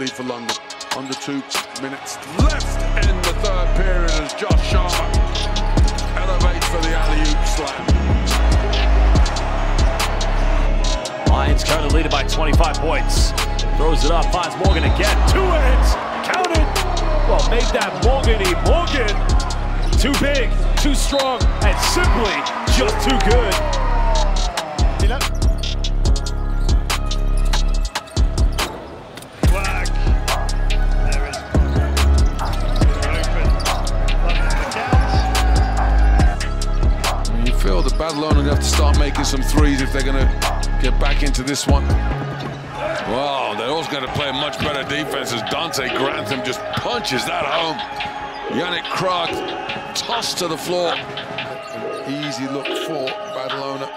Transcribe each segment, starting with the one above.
lead for London. Under two minutes left in the third period as Josh Sharma elevates for the alley-oop slam. Lions currently leading by 25 points. Throws it up, finds Morgan again. Two ends, counted. Well, make that Morgany Morgan. Too big, too strong, and simply just too good. Feel that Badalona going to have to start making some threes if they're going to get back into this one. Wow, they're also going to play a much better defense as Dante Grantham just punches that home. Yannick Kraag tossed to the floor. An easy look for Badalona.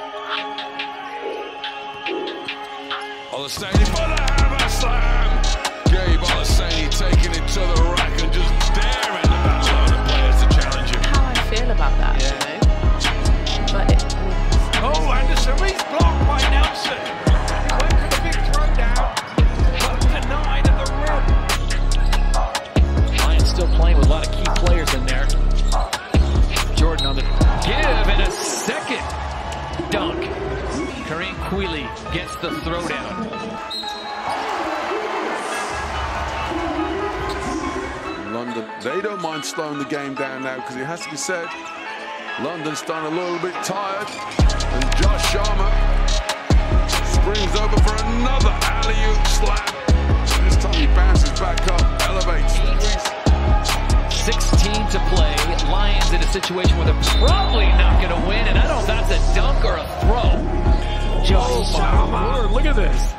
For the hammer slam. But it, Oh, Anderson Reed's blocked by Nelson. He went for the big throwdown, but denied at the rim. Lions still playing with a lot of key players in there. Jordan on the give and a second dunk. Kareem Queeley gets the throwdown. London, they don't mind slowing the game down now because it has to be said, London's starting a little bit tired. And Josh Sharma springs over for another alley-oop slam. This time he bounces back up, elevates. 16 to play. Lions in a situation where they're probably not going to win, and I don't know if that's a dunk or a throw. Josh Sharma. Look at this.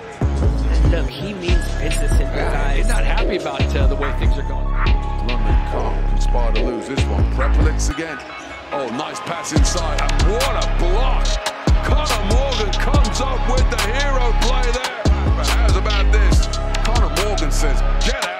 look, he means business in his He's not happy about uh, the way things are going. London can't conspire to lose this one. Prepelix again. Oh, nice pass inside, and what a block! Conor Morgan comes up with the hero play there. How's about this? Conor Morgan says, get out.